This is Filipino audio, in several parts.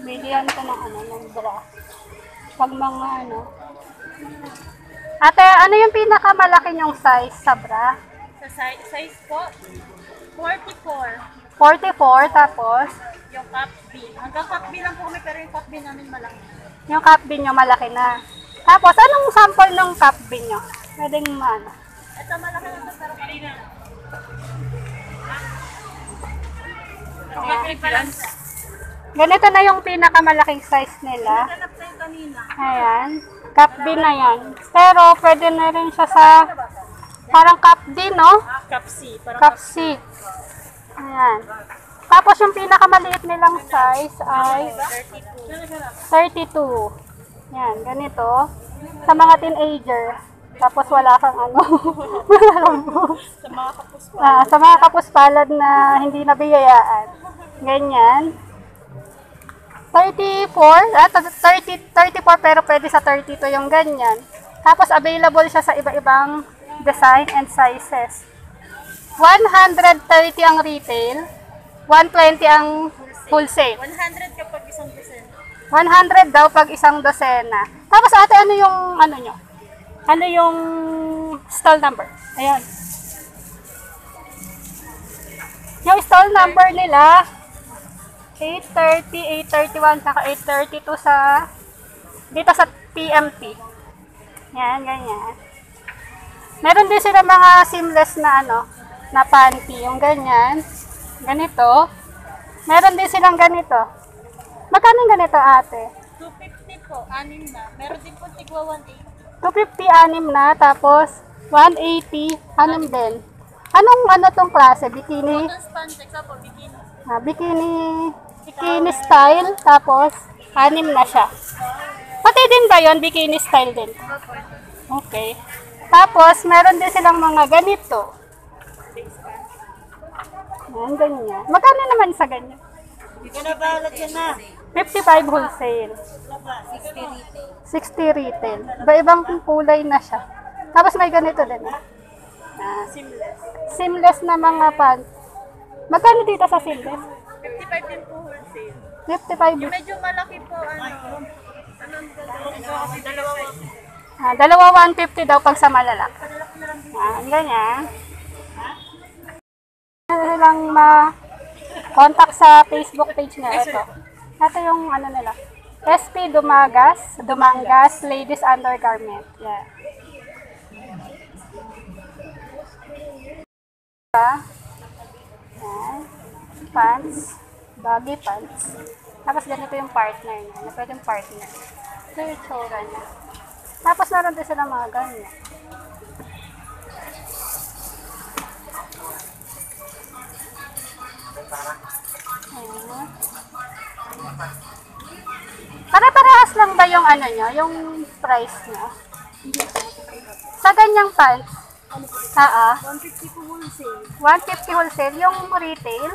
Bigyan ko ng ano, ng bra. Pag mga ano. Ate, ano yung pinakamalaki yung size sa bra? Sa size, size po, 44. 44, tapos Yung cup B. Hanggang cup B lang po kami, pero yung cup B namin malaki. yung cup bin nyo malaki na. Tapos, anong sample ng cup bin nyo? Pwedeng ano. Ito malaki na ito, pero kanina. Okay, balance. Ganito na yung pinakamalaking size nila. Ayan. Cup B na yan. Pero pwede na rin siya sa parang cup D, no? Cup C. Cup C. Ayan. Tapos yung pinakamaliit nilang size ay 32. 32. Yan, ganito. Sa mga teenager. Tapos wala kang ano. wala kang. Sa mga kapus po. Ah, sa mga kapuspalad na hindi nabiyayaan. Ganyan. 34, ah, 30, 34 pero pwede sa 32 yung ganyan. Tapos available siya sa iba-ibang design and sizes. 130 ang retail, 120 ang wholesale. 100 kapag isang dosen. 100 daw pag isang dosena. Tapos ate, ano yung ano nyo? Ano yung stall number? Ayan. Yung stall number nila, 830, 831, saka 832 sa, dito sa PMT. Yan, ganyan. Meron din sila mga seamless na ano, na panty, yung ganyan. Ganito. Meron din silang ganito. Magkano ganito ate? 250 po, anim na. Meron din po tigwa 180. 250 anim na, tapos 180 anim din. Anong ano tong klase? Bikini? Cotton spandex po, bikini. Ah, bikini bikini style, tapos anim na siya. Pati din ba yon Bikini style din? Okay. Tapos, meron din silang mga ganito. Yan, ganyan. Magkano naman sa ganyan? Hindi ka na balat yan na. 55 wholesale. 60 retail. Iba-ibang kulay na siya. Tapos may ganito din. ah. Ah, Seamless. seamless na mga pants. Magkano dito sa seamless? 55 din po wholesale. 55. Yung medyo malaki po, ano, dalawa? Ah, dalawa 150 daw pag sa malalaki. Ah, ganyan. Ano lang ma contact sa Facebook page niya ito. Ito yung ano nila. SP Dumagas, Dumangas Ladies Undergarment. Yeah. Yan. Pants. Baggy pants. Tapos ganito yung partner niya. Ano pwedeng partner. Ito yung tsura niya. Tapos meron din sila mga ganyan. Ayan. Pare-parehas lang ba yung ano nyo, yung price nyo? Sa ganyang pants? Oo. 150 po wholesale. 150 wholesale. Yung retail?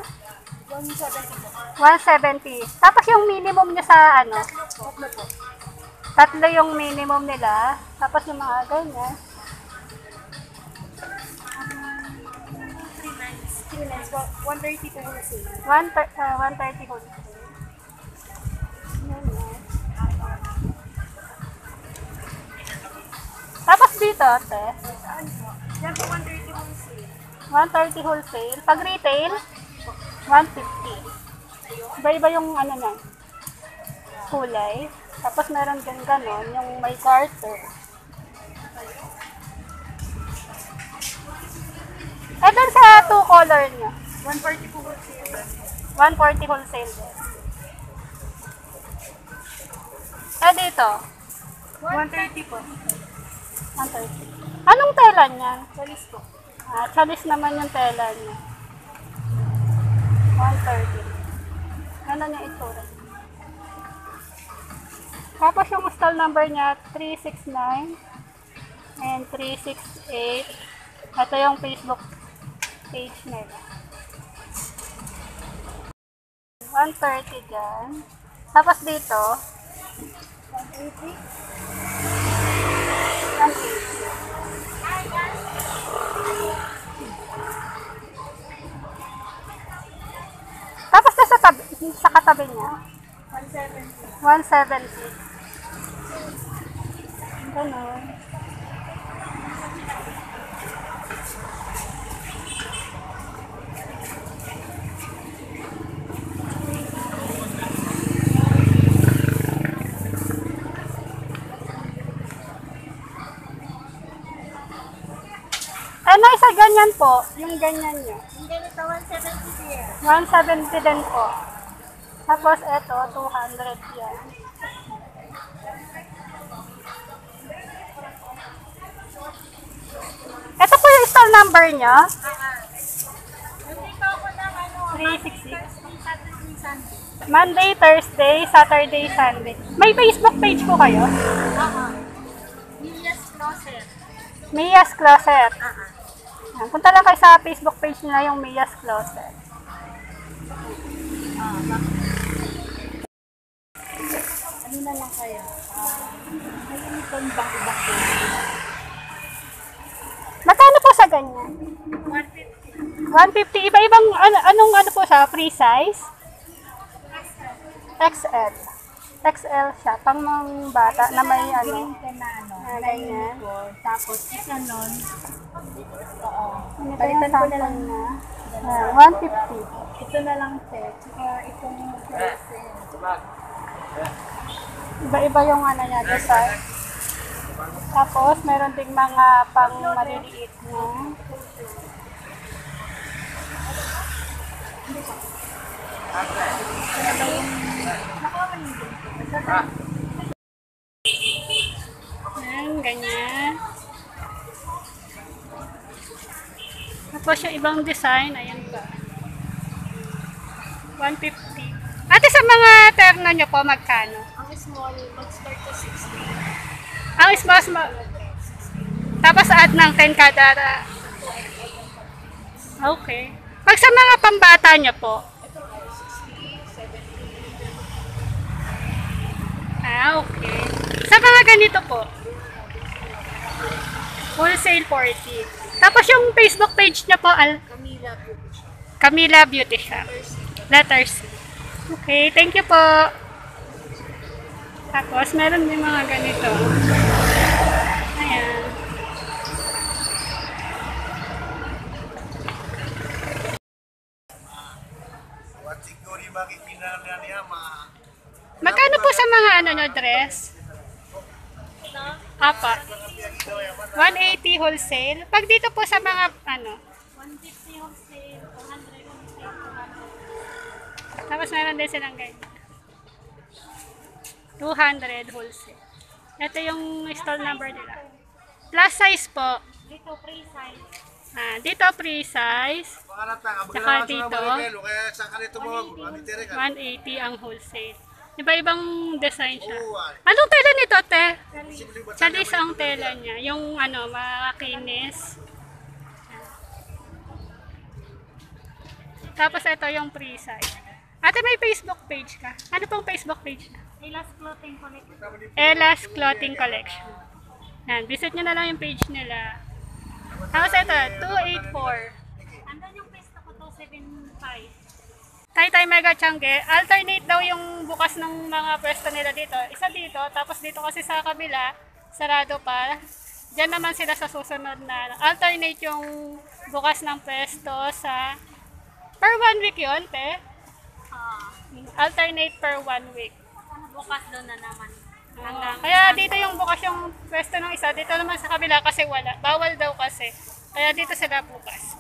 170 po. 170. Tapos yung minimum nyo sa ano? Tatlo po. Yung minimum nila. Tapos yung mga ganyan. 3 lines. 3 lines po. 130 po uh, 130 wholesale. Ganyan. Tapos dito, te, Yan po 130 wholesale. 130 wholesale. Pag retail, 150. Iba-iba yung ano na, kulay. Tapos meron din ganon, yung may garter. Eh, dun sa two color niya, 140 po wholesale. 140 wholesale. Eh, dito, 130 po. 130. Anong tela niyan? Salis po. Ah, chalis naman yung tela niya. 130. Ano niya itsura? Tapos yung stall number niya, 369 and 368. Ito yung Facebook page nila. 130 dyan. Tapos dito, 180. Sa, tabi, sa katabi niya, 170. 170. Ganun. Ano isa ganyan po? Yung ganyan niya. Yung ganito, 170 here. 170 din po. Tapos ito, 200 yan. Ito po yung stall number niya. Nandito ako ng 366. Saturday, Sunday. Monday, Thursday, Saturday, Sunday. May Facebook page po kayo? Oo. Mia's Closet. Mia's Closet. Oo. Yan, Punta lang kayo sa Facebook page nila yung Mia's Closet. Ano na lang kayo? Ah, Ngayon itong bako-bako. Magkano po sa ganyan? 150. 150. Iba-ibang, ano, anong ano po siya? Free size? XL. XL siya. Pang mga bata na may ano. Green na ano. Ah, na ganyan. Tapos isa nun. Oo. Ano pa Palitan yung ko na lang na? Ah, 150. Ito na lang, te. Tsaka itong frozen. Iba-iba yung ano niya, design. Tapos, meron ding mga pang maliliit na. Ayan, ganyan. Tapos yung ibang design, ayan pa. 150. Ate, sa mga terno nyo po, magkano? Ang small, mag-start to 60. Ang small, small. Tapos add ng 10 kada. Okay. Pag sa mga pambata nyo po. Ah, okay. Sa mga ganito po. Wholesale 40. Tapos yung Facebook page nyo po, Al Camila Beauty Shop. Camila Beauty Shop. Letters. Okay, thank you po. Tapos, meron din mga ganito. Ayan. Magkano po sa mga ano nyo, dress? Apa. 180 wholesale. Pag dito po sa mga ano, 150 wholesale, 200 wholesale, 200. Tapos meron din silang ganyan. 200 wholesale. Ito yung stall number nila. Plus size po. Dito, free size. Ah, dito free size. Tsaka dito. kaya sa kanito mo kami tere ka. 180 ang wholesale. Iba-ibang design siya. Uwan. Anong tela nito, te? Chalis ang tela niya. Yung ano, makinis. Tapos ito yung free size. Ate, may Facebook page ka. Ano pong Facebook page na? Elas Clothing Collection. Ella's Clothing Collection. Yan, visit nyo na lang yung page nila. Tapos ito, 284. Andun yung pwesto ko, 275. Taytay Mega Changge, alternate daw yung bukas ng mga pwesto nila dito. Isa dito, tapos dito kasi sa kabila, sarado pa. Diyan naman sila sa susunod na. Alternate yung bukas ng pwesto sa per one week yun, te. Alternate per one week. bukas doon na naman. Hanggang, kaya dito yung bukas yung pwesto ng isa, dito naman sa kabila kasi wala. Bawal daw kasi. Kaya dito sila bukas.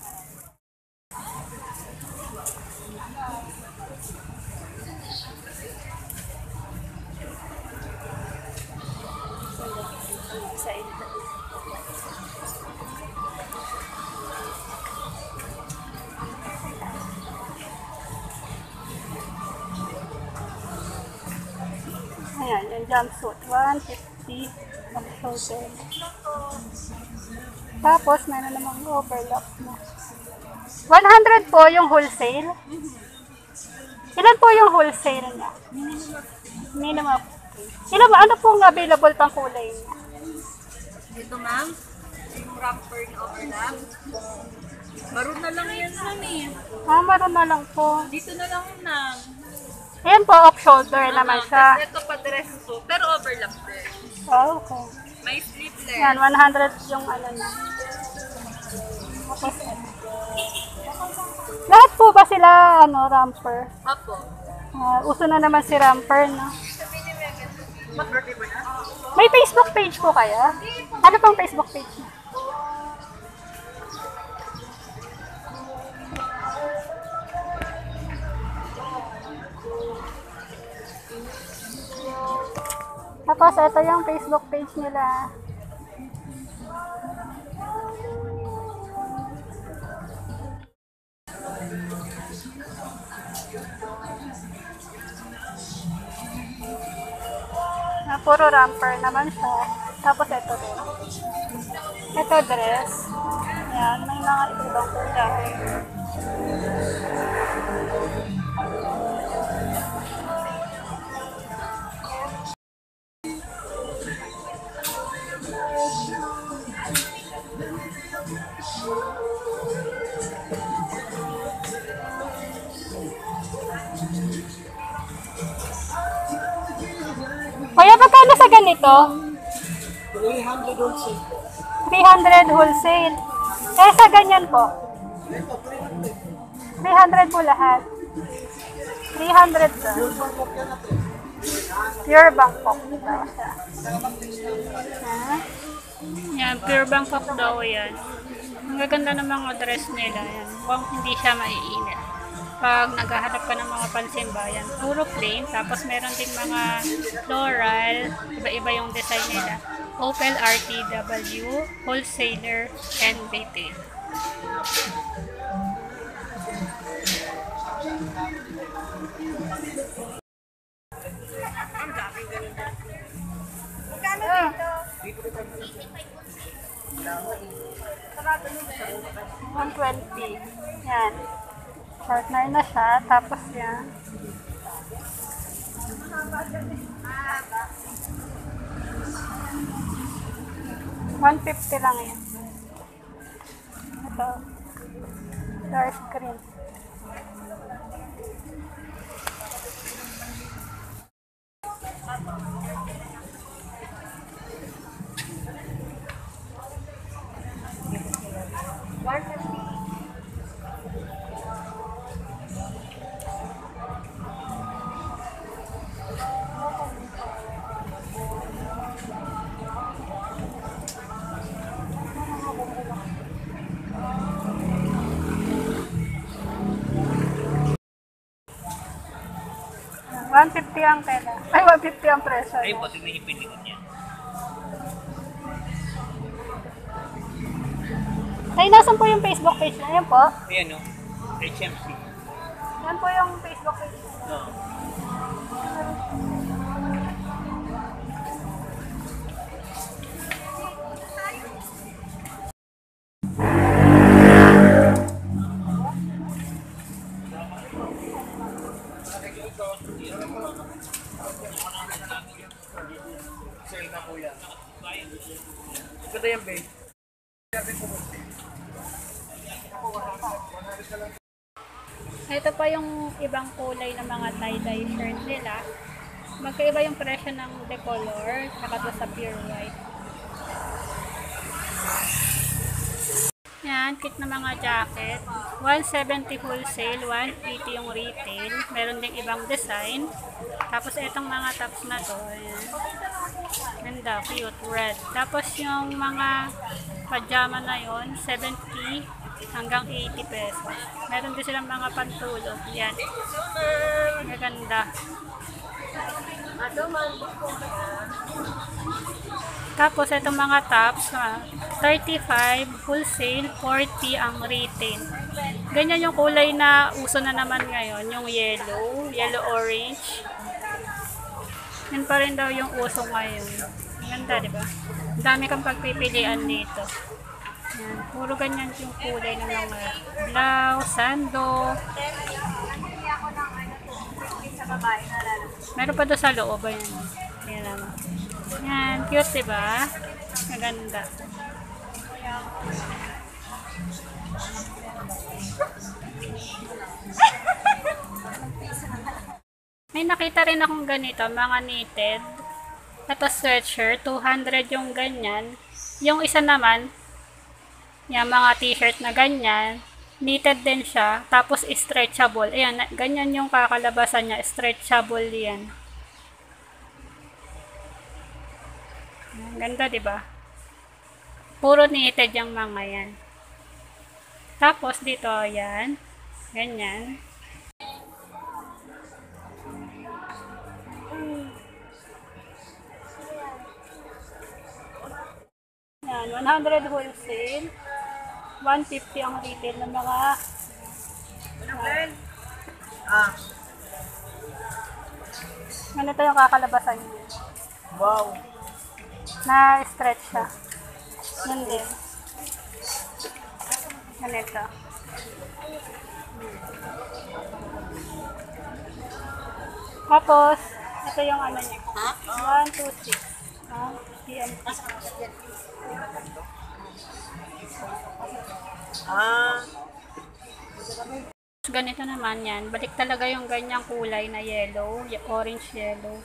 Total. Tapos, meron namang overlock na. 100 po yung wholesale. Ilan po yung wholesale niya? Minimum. Ilan ba? Ano pong available pang kulay niya? Ito ma'am, yung wrapper na overlap. Maroon na lang yan ma'am eh. Ah, meron na lang po. Dito na lang na. Ayan po, off shoulder naman siya. Ito pa dress po, pero overlap din. Oh, okay. May sleeveless. Yan, 100 yung ano niya. Tapos, lahat po ba sila, ano, ramper? Opo. Ah, uso na naman si ramper, no? May Facebook page po kaya? Ano pong Facebook page niya? Tapos, ito yung Facebook page nila. Na puro ramper naman siya. Tapos ito din. Ito dress. Yan, may mga ibang kulay. Magkano sa ganito? 300 wholesale. 300 wholesale. Eh, sa ganyan po? 300 po lahat. 300 po. Pure Bangkok. Ha? Yan, pure Bangkok daw yan. Ang gaganda ng mga dress nila. Yan. Mukhang hindi siya maiinit. Pag naghahanap ka ng mga pansimbayan, puro plain. Tapos meron din mga floral. Iba-iba yung design nila. Opel RTW, wholesaler, and retail. One twenty. Yan partner na siya. Tapos yan. One fifty lang yan. Ito. Door screen. 150 ang tela. Ay, 150 ang presyo. Ayun po, tignan niyo po niya. Ay, nasan po yung Facebook page na yun po? Ayan oh. o, HMC. Yan po yung Facebook Magkaiba yung presyo ng decolor saka to sa pure white. Yan, kit na mga jacket. 170 wholesale, 180 yung retail. Meron ding ibang design. Tapos itong mga tops na to, ayan. Ganda, cute, red. Tapos yung mga pajama na yon 70 hanggang 80 pesos. Meron din silang mga pantulog. Yan. Maganda. Tapos itong mga tops, ah, 35 wholesale, 40 ang retail. Ganyan yung kulay na uso na naman ngayon, yung yellow, yellow orange. Yan pa rin daw yung uso ngayon. Ganda, di ba? Ang dami kang pagpipilian dito. Yan, puro ganyan yung kulay ng mga blouse, sando. Babae na lalaki. Meron pa doon sa loob. Ayan. Ayan naman. Yan. Cute, diba? Maganda. May nakita rin akong ganito, mga knitted. Ito sweatshirt, 200 yung ganyan. Yung isa naman, yung mga t-shirt na ganyan, knitted din siya, tapos stretchable. Ayan, ganyan yung kakalabasan niya, stretchable yan. Ang ganda, di ba? Puro knitted yung mga yan. Tapos dito, ayan, ganyan. Yan, 100 wholesale. 150 ang retail ng mga Ah, ganito yung kakalabasan niya. wow. Na stretch siya. Yun din. Ganito. Tapos, ito yung ano niya. 1, 2, 6. Ah, PMT. Ah, Ganito naman yan. Balik talaga yung ganyang kulay na yellow, orange yellow.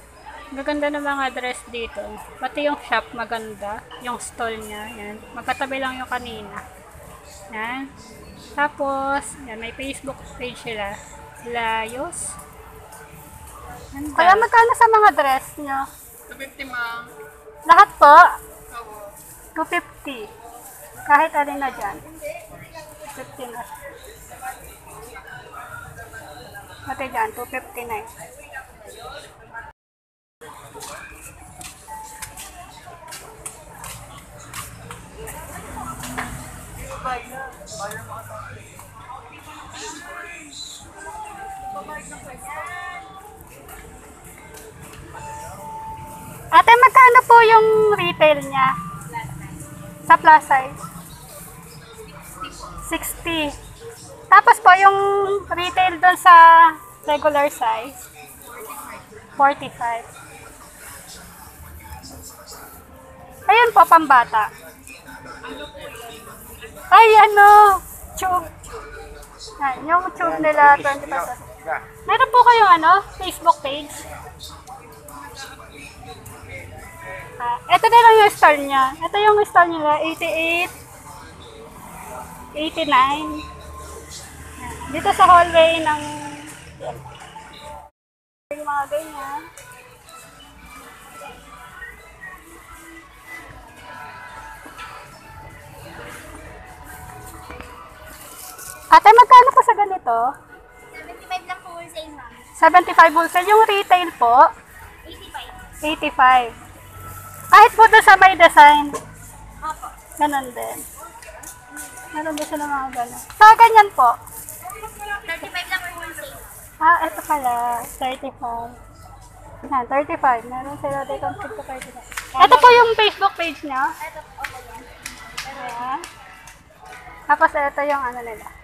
Gaganda ng mga dress dito. Pati yung shop maganda. Yung stall niya. Yan. Magkatabi lang yung kanina. Yan. Tapos, yan, may Facebook page sila. Layos. Ganda. Kaya magkano sa mga dress nyo? 250 ma'am. Lahat po? 250. Kahit alin na dyan. 50 na. Pati dyan, 250 na eh. Ate, magkano po yung retail niya? Sa plus size? 60. Tapos po yung retail doon sa regular size? 45. Ayun po, pambata. Ay, ano? Tube. Yan, yung tube nila, 25 pesos. Meron po kayong ano, Facebook page? Ah, ito na lang yung style niya. Ito yung style nila, 88, 89. Yan. Dito sa hallway ng yung mga ganyan. Ate, magkano po sa ganito? 75 lang po wholesale, ma'am. 75 wholesale. Yung retail po, 85. 85. Kahit po doon sa may design, Opo. ganun din. Meron din sila mga ganun. Sa ganyan po. 35 lang po wholesale. Ah, ito pala. 35. Yan, 35. Meron sila dito ang 35. Ito po yung Facebook page niya. Ito, yan. Ayan. Tapos ito yung ano nila.